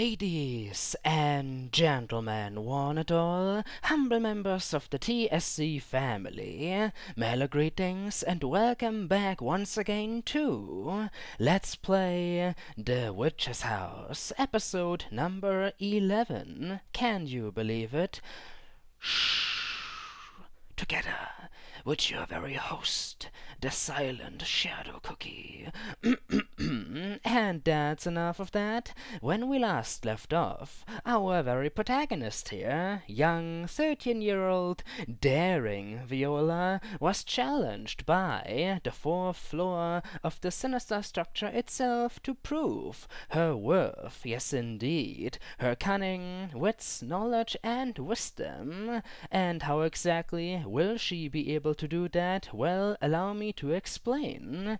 Ladies and gentlemen, one and all, humble members of the TSC family, mellow greetings and welcome back once again to Let's Play The Witch's House, episode number 11. Can you believe it? Shh, together with your very host, the silent shadow cookie. and that's enough of that. When we last left off, our very protagonist here, young 13 year old daring Viola, was challenged by the fourth floor of the sinister structure itself to prove her worth. Yes, indeed, her cunning, wits, knowledge, and wisdom. And how exactly will she be able to do that? Well, allow me to explain.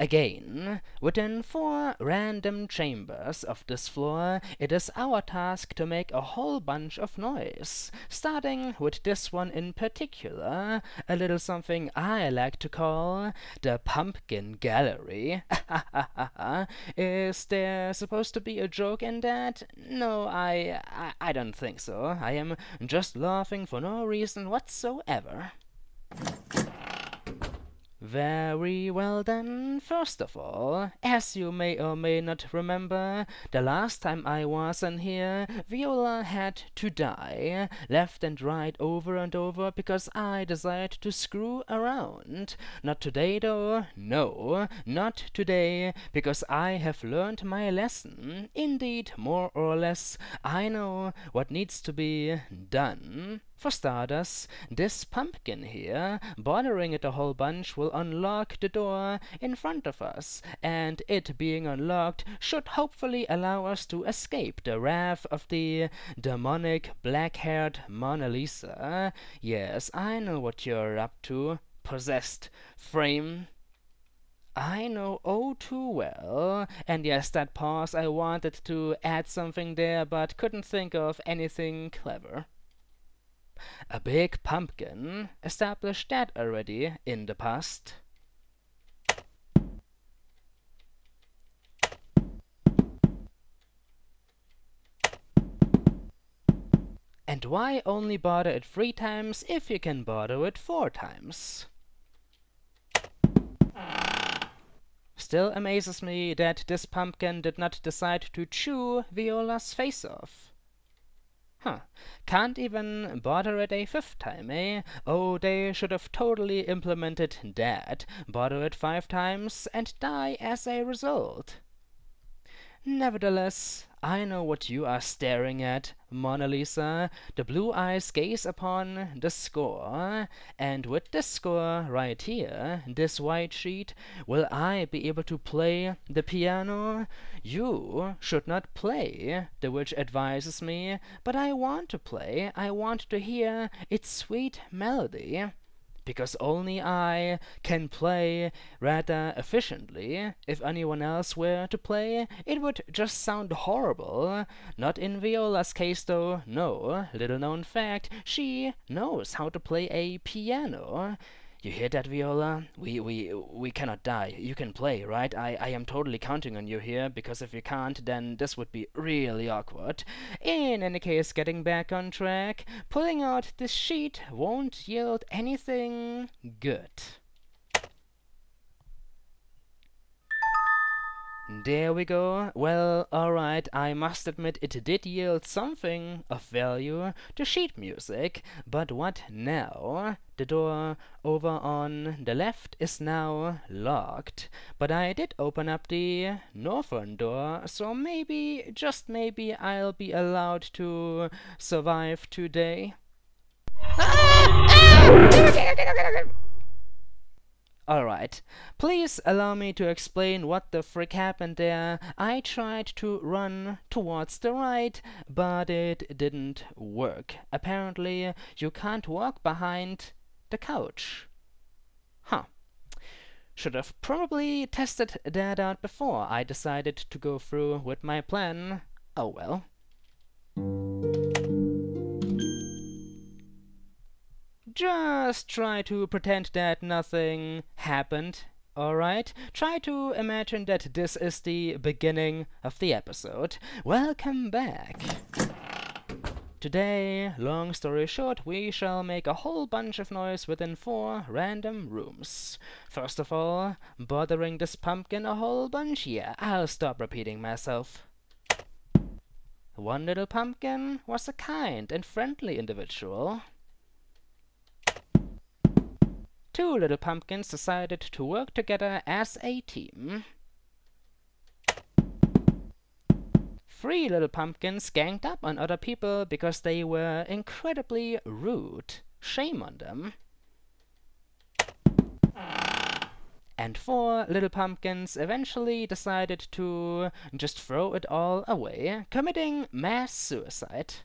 Again, within four random chambers of this floor, it is our task to make a whole bunch of noise, starting with this one in particular, a little something I like to call the Pumpkin Gallery. is there supposed to be a joke in that? No, I, I, I don't think so. I am just laughing for no reason whatsoever. Very well then, first of all, as you may or may not remember, the last time I was in here, Viola had to die, left and right over and over, because I desired to screw around. Not today though, no, not today, because I have learned my lesson. Indeed, more or less, I know what needs to be done. For starters, this pumpkin here, bothering it a whole bunch, will unlock the door in front of us, and it being unlocked should hopefully allow us to escape the wrath of the demonic black-haired Mona Lisa. Yes, I know what you're up to. Possessed frame. I know oh too well. And yes, that pause, I wanted to add something there, but couldn't think of anything clever. A big pumpkin established that already in the past. And why only bother it three times if you can bother it four times? Still amazes me that this pumpkin did not decide to chew Viola's face off. Huh. Can't even bother it a fifth time, eh? Oh, they should have totally implemented that. Bother it five times and die as a result. Nevertheless, I know what you are staring at, Mona Lisa. The blue eyes gaze upon the score, and with this score right here, this white sheet, will I be able to play the piano? You should not play, the witch advises me, but I want to play. I want to hear its sweet melody because only I can play rather efficiently. If anyone else were to play, it would just sound horrible. Not in Viola's case, though, no. Little known fact, she knows how to play a piano. You hear that, Viola? We, we, we cannot die. You can play, right? I, I am totally counting on you here, because if you can't, then this would be really awkward. In any case, getting back on track, pulling out this sheet won't yield anything good. There we go. Well, alright, I must admit it did yield something of value to sheet music, but what now? The door over on the left is now locked, but I did open up the northern door, so maybe, just maybe, I'll be allowed to survive today. Ah! Ah! Alright, please allow me to explain what the frick happened there. I tried to run towards the right, but it didn't work. Apparently, you can't walk behind the couch. Huh. Should have probably tested that out before I decided to go through with my plan. Oh well. Just try to pretend that nothing happened alright? Try to imagine that this is the beginning of the episode. Welcome back! Today, long story short, we shall make a whole bunch of noise within four random rooms. First of all, bothering this pumpkin a whole bunch? Yeah, I'll stop repeating myself. One little pumpkin was a kind and friendly individual. Two little pumpkins decided to work together as a team. Three little pumpkins ganged up on other people because they were incredibly rude. Shame on them. And four little pumpkins eventually decided to just throw it all away, committing mass suicide.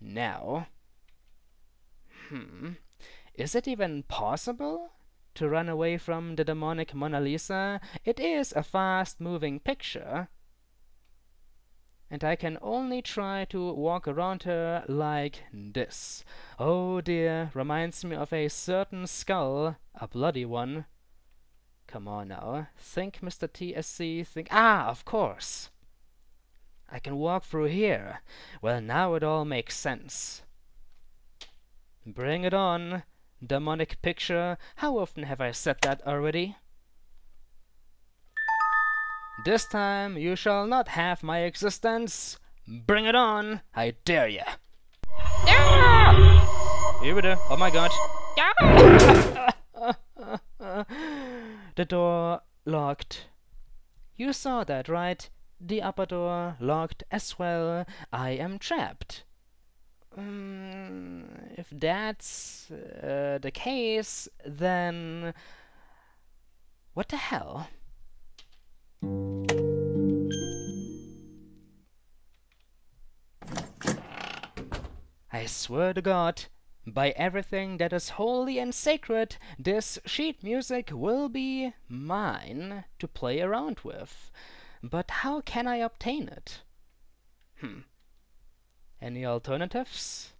Now, hmm, is it even possible to run away from the demonic Mona Lisa? It is a fast-moving picture, and I can only try to walk around her like this. Oh dear, reminds me of a certain skull, a bloody one. Come on now, think Mr. TSC, think- Ah, of course! I can walk through here. Well, now it all makes sense. Bring it on, demonic picture. How often have I said that already? This time you shall not have my existence. Bring it on, I dare ya. Yeah! Here we go. Oh my god. the door locked. You saw that, right? The upper door locked as well. I am trapped. Um, if that's uh, the case, then what the hell? I swear to God, by everything that is holy and sacred, this sheet music will be mine to play around with. But how can I obtain it? Hmm. Any alternatives?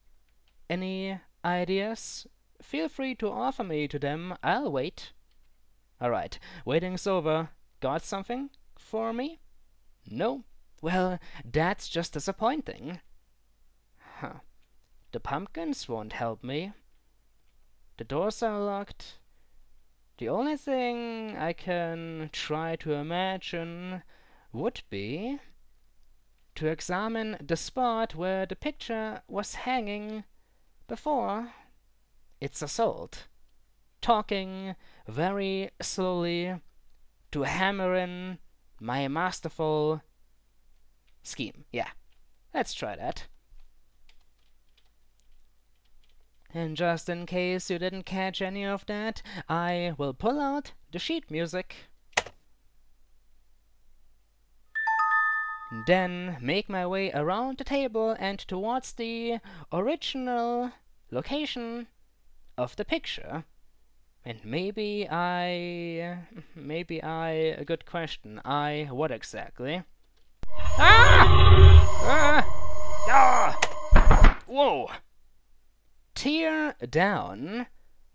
Any ideas? Feel free to offer me to them, I'll wait. Alright, waiting's over. Got something for me? No? Well, that's just disappointing. Huh. The pumpkins won't help me. The doors are locked. The only thing I can try to imagine would be to examine the spot where the picture was hanging before its assault, talking very slowly to hammer in my masterful scheme. Yeah, let's try that. And just in case you didn't catch any of that, I will pull out the sheet music. Then make my way around the table and towards the original location of the picture. And maybe I... Maybe I... A good question. I... What exactly? Ah! Ah! Ah! Whoa! Tear down?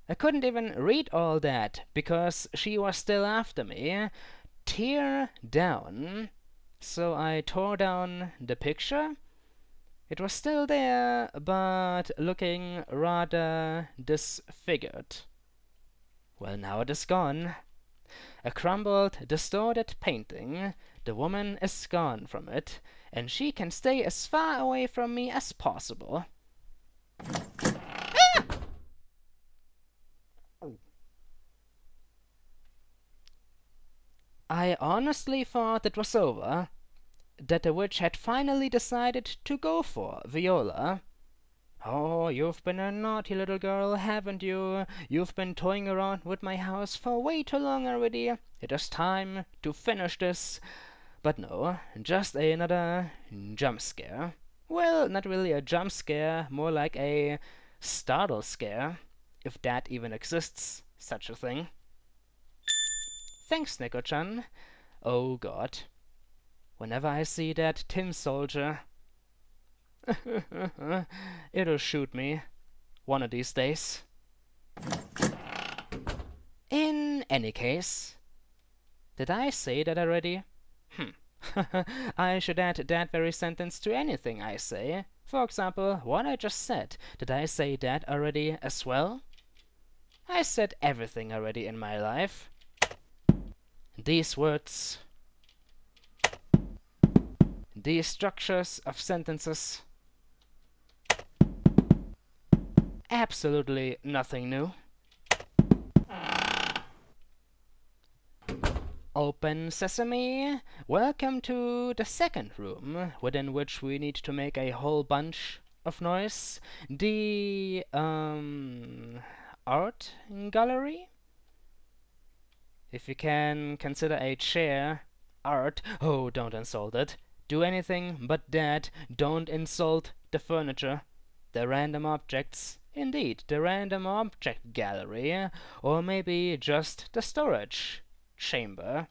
I couldn't even read all that, because she was still after me. Tear down. So I tore down the picture. It was still there, but looking rather disfigured. Well, now it is gone. A crumbled, distorted painting. The woman is gone from it, and she can stay as far away from me as possible. Ah! I honestly thought it was over, that the witch had finally decided to go for Viola. Oh, you've been a naughty little girl, haven't you? You've been toying around with my house for way too long already. It is time to finish this. But no, just another jump scare. Well, not really a jump scare, more like a startle scare, if that even exists, such a thing. Thanks, Neko-chan. Oh god. Whenever I see that tin soldier, It'll shoot me. One of these days. In any case, did I say that already? Hmm. I should add that very sentence to anything I say. For example, what I just said. Did I say that already as well? I said everything already in my life. These words, these structures of sentences, absolutely nothing new. Open sesame! Welcome to the second room, within which we need to make a whole bunch of noise. The, um, art gallery? If you can consider a chair art, oh, don't insult it. Do anything but that. Don't insult the furniture, the random objects, indeed, the random object gallery, or maybe just the storage chamber.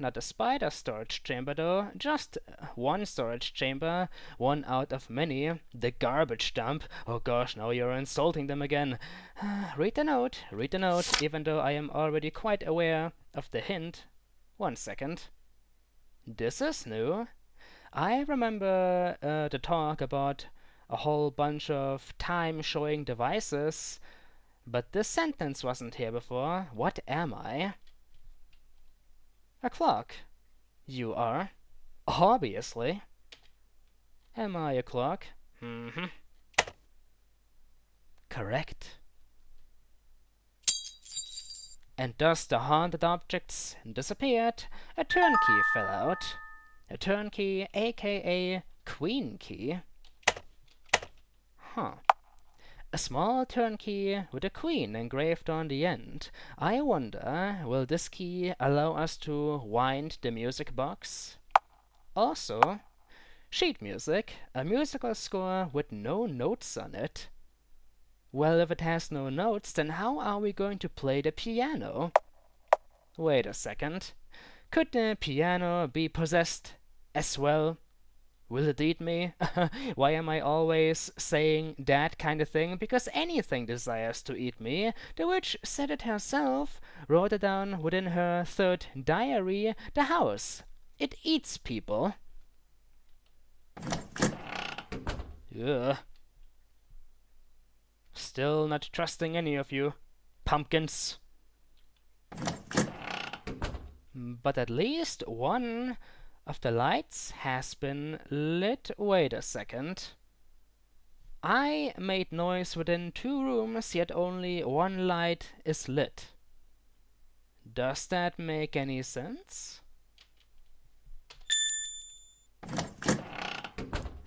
Not a spider storage chamber though, just one storage chamber, one out of many, the garbage dump. Oh gosh, now you're insulting them again. read the note, read the note, even though I am already quite aware of the hint. One second. This is new. I remember uh, the talk about a whole bunch of time-showing devices, but this sentence wasn't here before. What am I? A clock. You are. Obviously. Am I a clock? Mm-hmm. Correct. And thus the haunted objects disappeared. A turnkey fell out. A turnkey, aka queen key. Huh. A small turnkey with a queen engraved on the end. I wonder, will this key allow us to wind the music box? Also, sheet music, a musical score with no notes on it. Well, if it has no notes, then how are we going to play the piano? Wait a second. Could the piano be possessed as well Will it eat me? Why am I always saying that kind of thing? Because anything desires to eat me. The witch said it herself, wrote it down within her third diary, the house. It eats people. Ugh. Still not trusting any of you, pumpkins. But at least one of the lights has been lit. Wait a second. I made noise within two rooms, yet only one light is lit. Does that make any sense?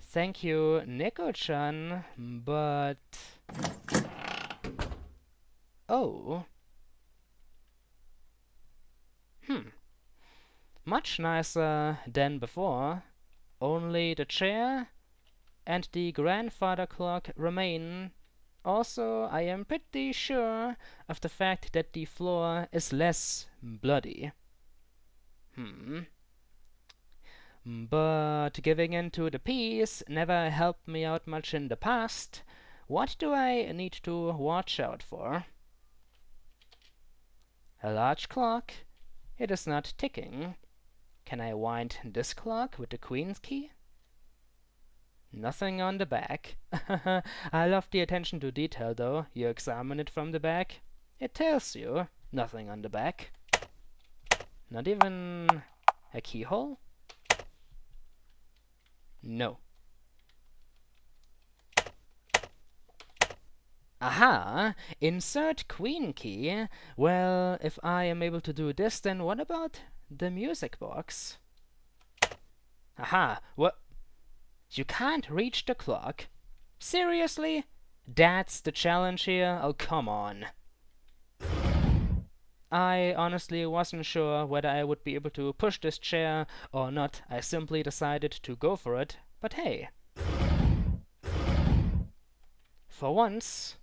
Thank you, Nico-chan, but... Oh. Hmm. Much nicer than before, only the chair and the grandfather clock remain. Also, I am pretty sure of the fact that the floor is less bloody. Hmm. But giving in to the peace never helped me out much in the past. What do I need to watch out for? A large clock. It is not ticking. Can I wind this clock with the queen's key? Nothing on the back. I love the attention to detail though. You examine it from the back. It tells you nothing on the back. Not even a keyhole? No. Aha! Insert queen key. Well, if I am able to do this, then what about the music box. Aha, what? You can't reach the clock? Seriously? That's the challenge here? Oh, come on. I honestly wasn't sure whether I would be able to push this chair or not. I simply decided to go for it. But hey. For once,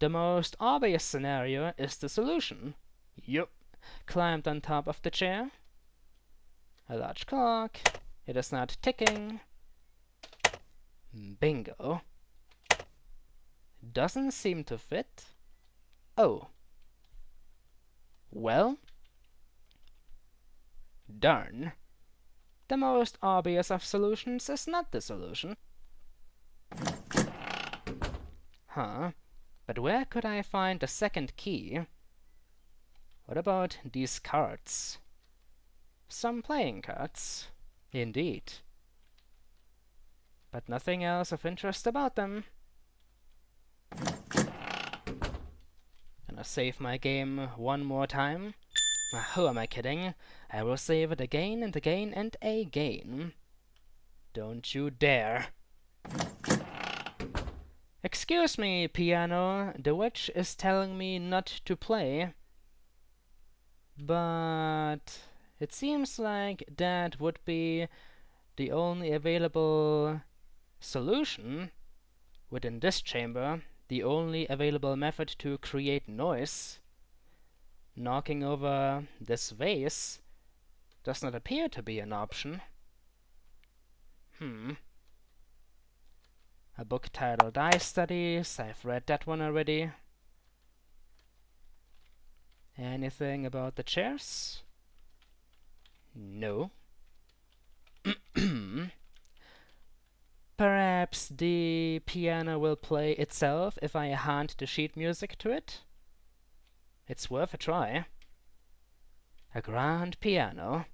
the most obvious scenario is the solution. Yup climbed on top of the chair. A large clock. It is not ticking. Bingo. Doesn't seem to fit. Oh. Well? Darn. The most obvious of solutions is not the solution. Huh. But where could I find the second key? What about these cards? Some playing cards. Indeed. But nothing else of interest about them. Gonna save my game one more time. Ah, who am I kidding? I will save it again and again and again. Don't you dare. Excuse me, piano, the witch is telling me not to play. But it seems like that would be the only available solution within this chamber, the only available method to create noise. Knocking over this vase does not appear to be an option. Hmm. A book titled Ice Studies, I've read that one already. Anything about the chairs? No. Perhaps the piano will play itself if I hand the sheet music to it? It's worth a try. A grand piano.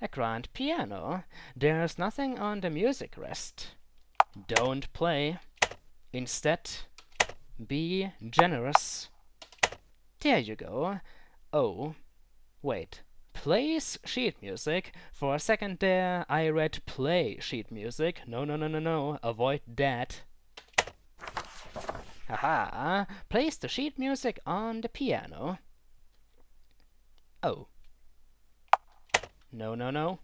A grand piano. There's nothing on the music rest. Don't play. Instead, be generous. There you go. Oh, wait. Plays sheet music. For a second there, I read play sheet music. No, no, no, no, no. Avoid that. Haha. Place the sheet music on the piano. Oh. No, no, no.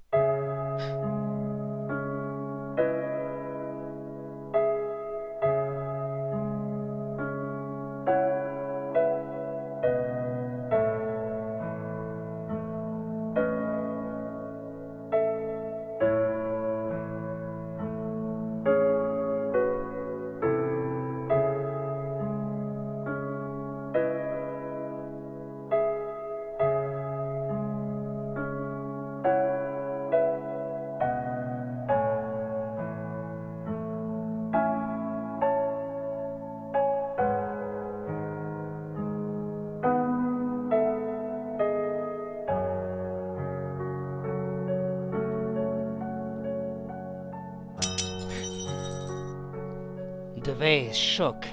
The vase shook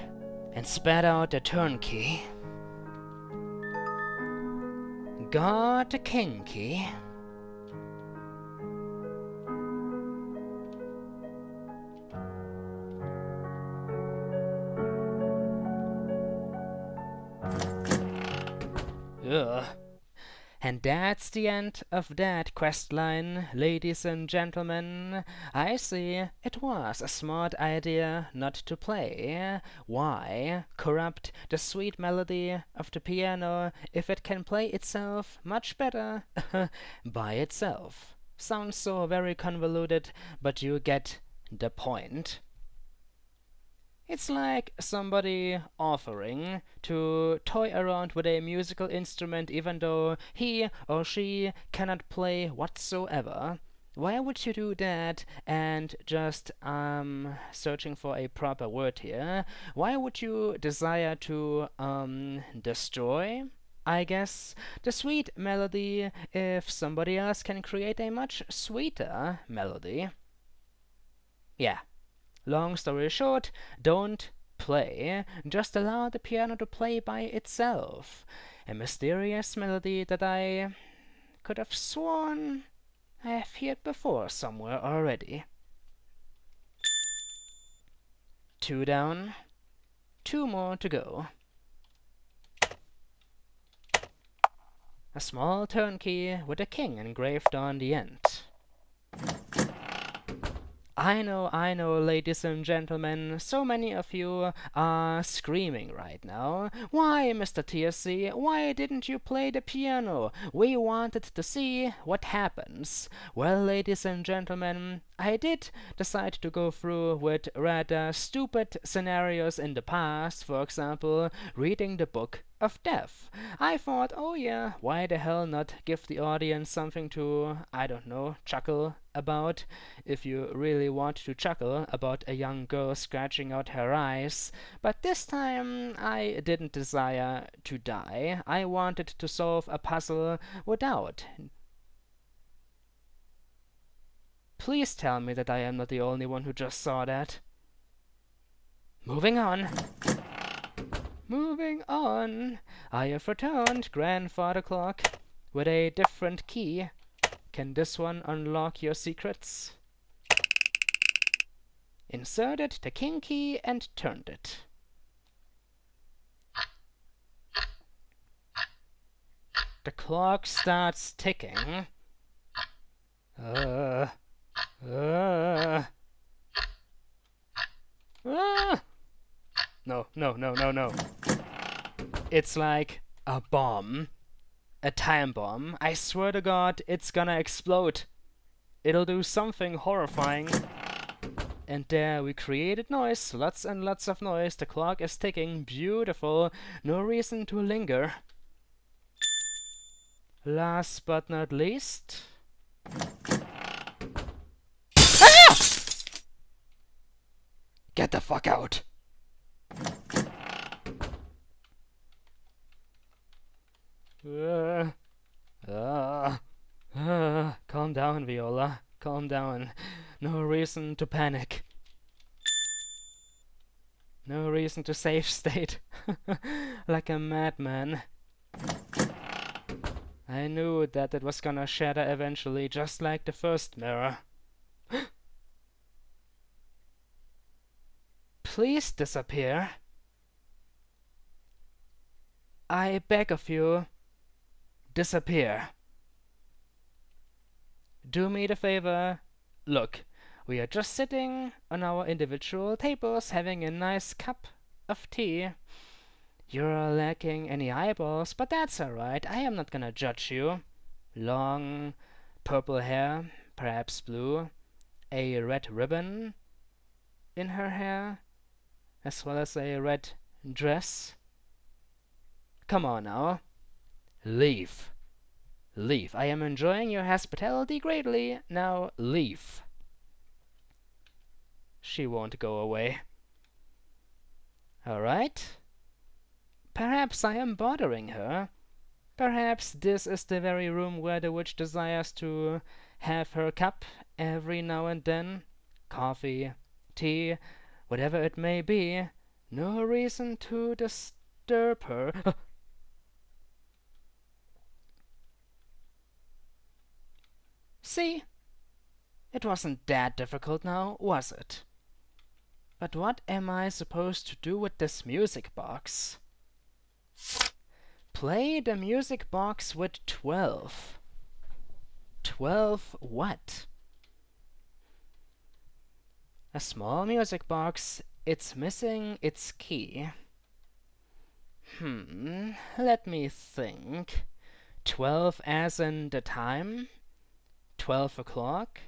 and spat out a turnkey. Got a kinky. And that's the end of that quest line, ladies and gentlemen. I see it was a smart idea not to play. Why corrupt the sweet melody of the piano if it can play itself much better by itself? Sounds so very convoluted, but you get the point. It's like somebody offering to toy around with a musical instrument even though he or she cannot play whatsoever. Why would you do that and just, um, searching for a proper word here, why would you desire to, um, destroy? I guess the sweet melody if somebody else can create a much sweeter melody. Yeah, Long story short, don't play, just allow the piano to play by itself. A mysterious melody that I could have sworn I have heard before somewhere already. Two down, two more to go. A small turnkey with a king engraved on the end. I know, I know, ladies and gentlemen, so many of you are screaming right now. Why, Mr. TSC, why didn't you play the piano? We wanted to see what happens. Well, ladies and gentlemen, I did decide to go through with rather stupid scenarios in the past, for example, reading the book of death. I thought, oh yeah, why the hell not give the audience something to, I don't know, chuckle about, if you really want to chuckle about a young girl scratching out her eyes. But this time I didn't desire to die. I wanted to solve a puzzle without. Please tell me that I am not the only one who just saw that. Moving on. Moving on. I have returned grandfather clock with a different key. Can this one unlock your secrets? Inserted the king key and turned it. The clock starts ticking. Uh, uh, uh. No, no, no, no, no. It's like a bomb. A time bomb. I swear to god, it's gonna explode. It'll do something horrifying. And there we created noise, lots and lots of noise. The clock is ticking, beautiful, no reason to linger. Last but not least... Ah! Get the fuck out! Uh, uh, calm down, Viola. Calm down. No reason to panic. No reason to save state. like a madman. I knew that it was gonna shatter eventually, just like the first mirror. Please disappear. I beg of you, disappear. Do me the favor, look, we are just sitting on our individual tables having a nice cup of tea. You're lacking any eyeballs, but that's alright, I am not gonna judge you. Long, purple hair, perhaps blue, a red ribbon in her hair, as well as a red dress. Come on now. Leave. Leave. I am enjoying your hospitality greatly. Now leave. She won't go away. Alright. Perhaps I am bothering her. Perhaps this is the very room where the witch desires to have her cup every now and then. Coffee, tea, whatever it may be. No reason to disturb her. Oh, See? It wasn't that difficult now, was it? But what am I supposed to do with this music box? Play the music box with 12. 12 what? A small music box, it's missing its key. Hmm, let me think. 12 as in the time? 12 o'clock.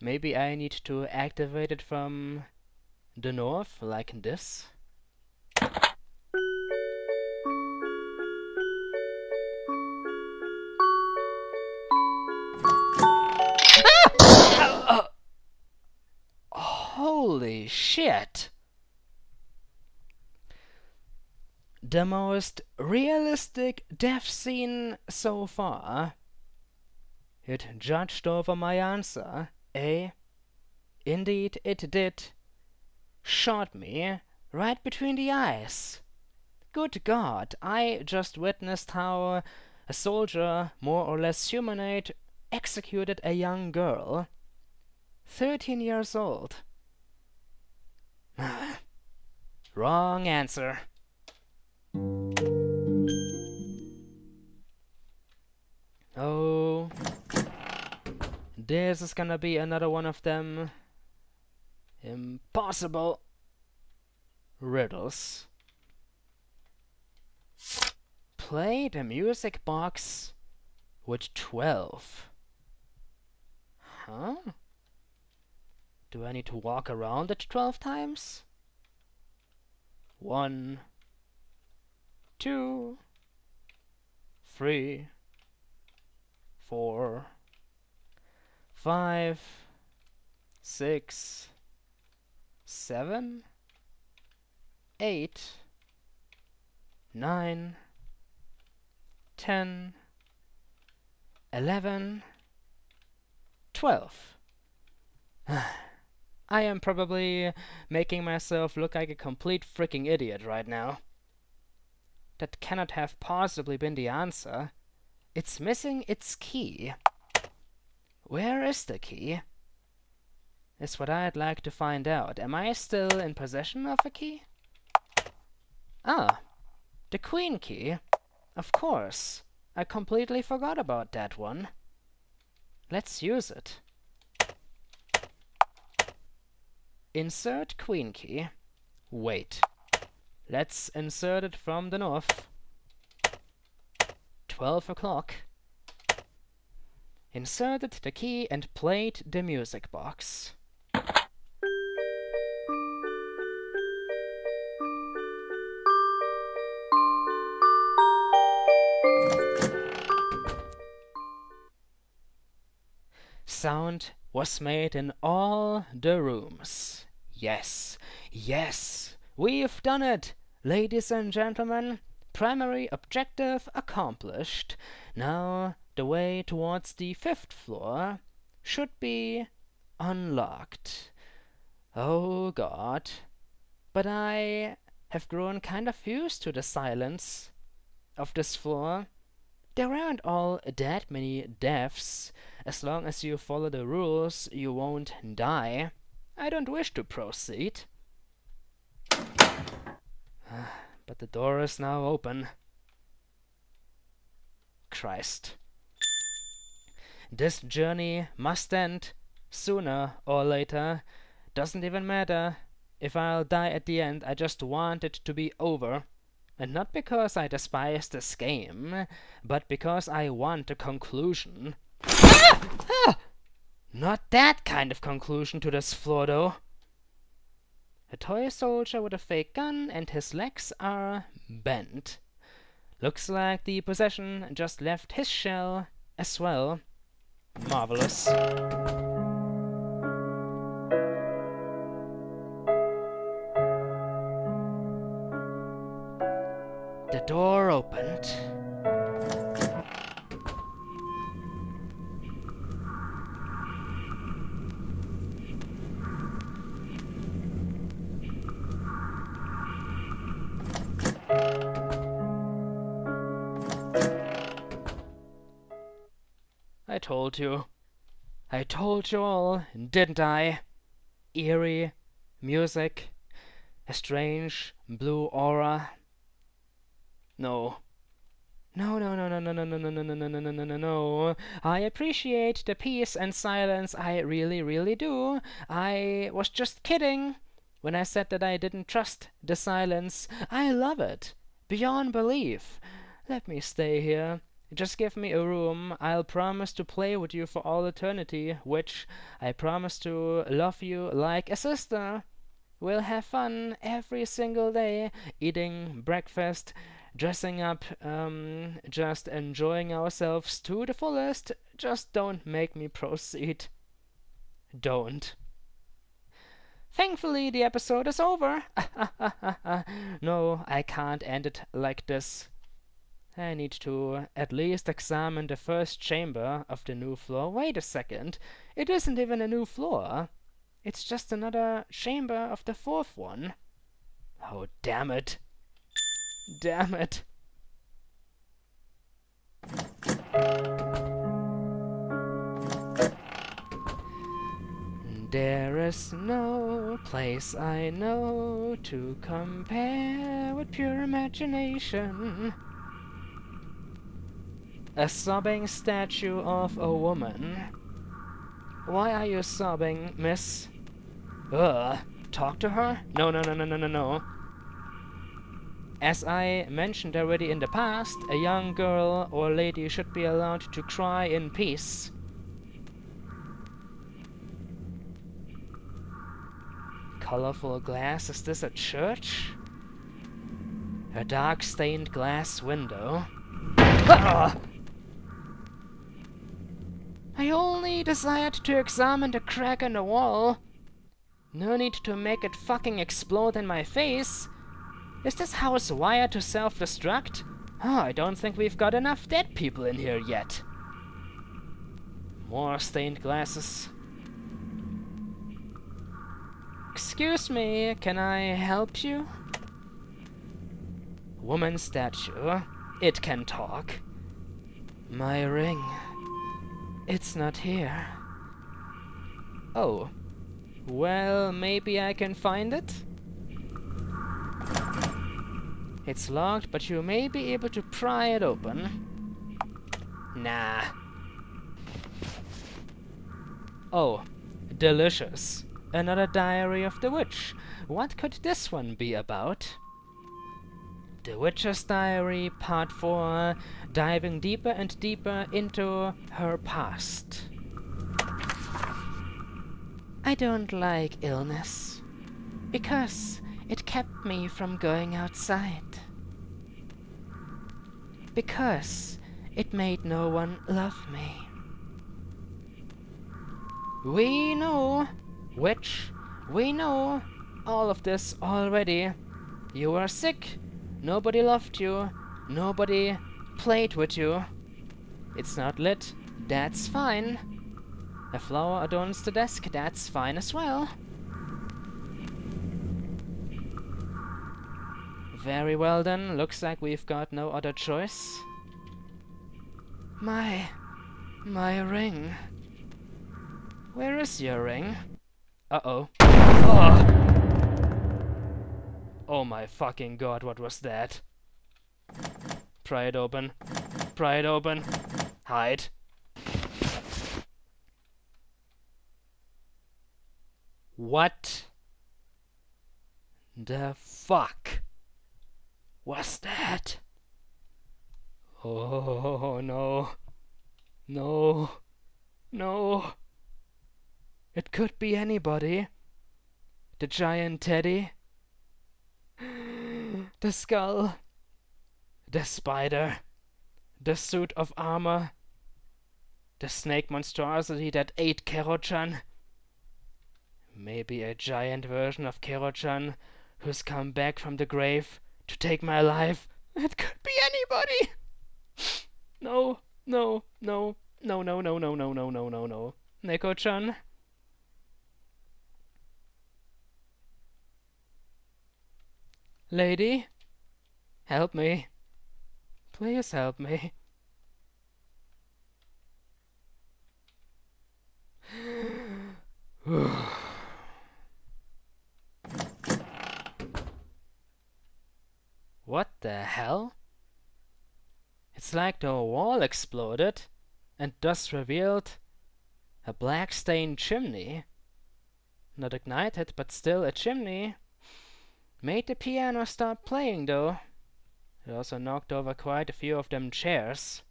Maybe I need to activate it from the north, like this. Ah! Holy shit! The most realistic death scene so far. It judged over my answer, eh? Indeed it did. Shot me right between the eyes. Good God, I just witnessed how a soldier, more or less humanoid, executed a young girl. Thirteen years old. Wrong answer. Oh, this is gonna be another one of them Impossible riddles. Play the music box with 12. Huh? Do I need to walk around it 12 times? One, two, three, four, five, six, seven, eight, nine, ten, eleven, twelve. I am probably making myself look like a complete freaking idiot right now. That cannot have possibly been the answer. It's missing its key. Where is the key? Is what I'd like to find out. Am I still in possession of a key? Ah, the queen key. Of course. I completely forgot about that one. Let's use it. Insert queen key. Wait. Let's insert it from the north. 12 o'clock. Inserted the key and played the music box. Sound was made in all the rooms. Yes, yes, we've done it, ladies and gentlemen. Primary objective accomplished. Now the way towards the fifth floor should be unlocked. Oh god. But I have grown kind of used to the silence of this floor. There aren't all that many deaths. As long as you follow the rules, you won't die. I don't wish to proceed. but the door is now open. Christ. This journey must end, sooner or later. Doesn't even matter. If I'll die at the end, I just want it to be over. And not because I despise this game, but because I want a conclusion. Not that kind of conclusion to this floor, though. A toy soldier with a fake gun and his legs are bent. Looks like the possession just left his shell as well. Marvelous. The door opened. Told you. I told you all, didn't I? Eerie music, a strange blue aura. No. No, no, no, no, no, no, no, no, no, no, no, no, no, no, no, no. I appreciate the peace and silence. I really, really do. I was just kidding when I said that I didn't trust the silence. I love it. Beyond belief. Let me stay here. Just give me a room. I'll promise to play with you for all eternity, which I promise to love you like a sister. We'll have fun every single day, eating breakfast, dressing up, um, just enjoying ourselves to the fullest. Just don't make me proceed. Don't. Thankfully, the episode is over. no, I can't end it like this. I need to at least examine the first chamber of the new floor. Wait a second, it isn't even a new floor. It's just another chamber of the fourth one. Oh, damn it. Damn it. There is no place I know to compare with pure imagination. A sobbing statue of a woman. Why are you sobbing, miss? Ugh. Talk to her? No, no, no, no, no, no, no. As I mentioned already in the past, a young girl or lady should be allowed to cry in peace. Colorful glass, is this a church? A dark stained glass window. Ah! I only desired to examine the crack in the wall. No need to make it fucking explode in my face. Is this house wired to self-destruct? Oh, I don't think we've got enough dead people in here yet. More stained glasses. Excuse me, can I help you? Woman statue. It can talk. My ring. It's not here. Oh. Well, maybe I can find it? It's locked, but you may be able to pry it open. Nah. Oh, delicious. Another Diary of the Witch. What could this one be about? The Witch's Diary, Part 4, diving deeper and deeper into her past. I don't like illness, because it kept me from going outside. Because it made no one love me. We know, which we know all of this already. You were sick, Nobody loved you. Nobody played with you. It's not lit. That's fine. A flower adorns the desk. That's fine as well. Very well then. Looks like we've got no other choice. My... my ring. Where is your ring? Uh-oh. Oh. Oh my fucking god, what was that? Pry it open. Pry it open. Hide. What the fuck was that? Oh no. No. No. It could be anybody. The giant teddy? the skull, the spider, the suit of armor, the snake monstrosity that ate Kero-chan. Maybe a giant version of Kero-chan who's come back from the grave to take my life. It could be anybody. No, no, no, no, no, no, no, no, no, no, no, no. Neko-chan. Lady? Help me. Please help me. what the hell? It's like the wall exploded and thus revealed a black stained chimney. Not ignited, but still a chimney. Made the piano stop playing, though. It also knocked over quite a few of them chairs.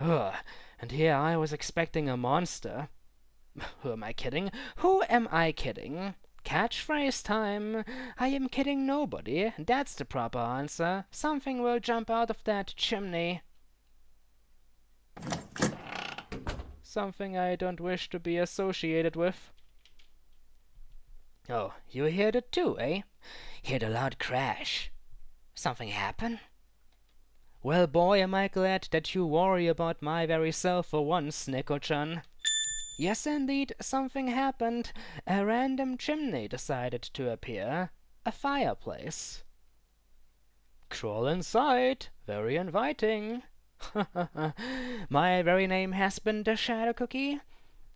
Ugh, and here I was expecting a monster. Who am I kidding? Who am I kidding? Catchphrase time! I am kidding nobody. And that's the proper answer. Something will jump out of that chimney. Something I don't wish to be associated with. Oh, you heard it too, eh? Heard a loud crash. Something happen? Well, boy, am I glad that you worry about my very self for once, Neko-chan. Yes, indeed, something happened. A random chimney decided to appear. A fireplace. Crawl inside. Very inviting. my very name has been the Shadow Cookie.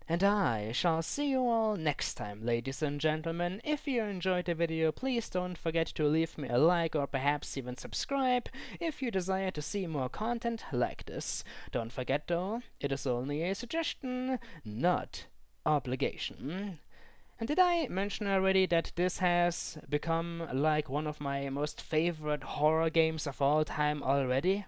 And I shall see you all next time, ladies and gentlemen. If you enjoyed the video, please don't forget to leave me a like or perhaps even subscribe if you desire to see more content like this. Don't forget though, it is only a suggestion, not obligation. And did I mention already that this has become like one of my most favorite horror games of all time already?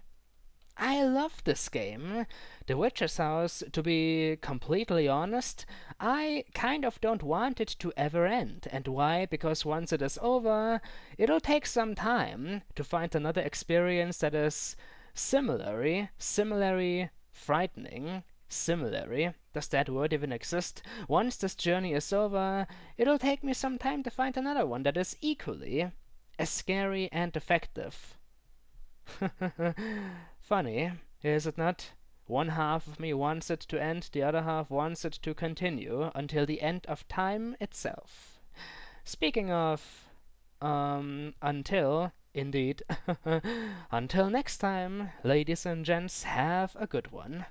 I love this game. The Witch's House, to be completely honest, I kind of don't want it to ever end. And why? Because once it is over, it'll take some time to find another experience that is similarly, similarly frightening, similarly. Does that word even exist? Once this journey is over, it'll take me some time to find another one that is equally as scary and effective. Funny, is it not? One half of me wants it to end, the other half wants it to continue until the end of time itself. Speaking of, um, until, indeed, until next time, ladies and gents, have a good one.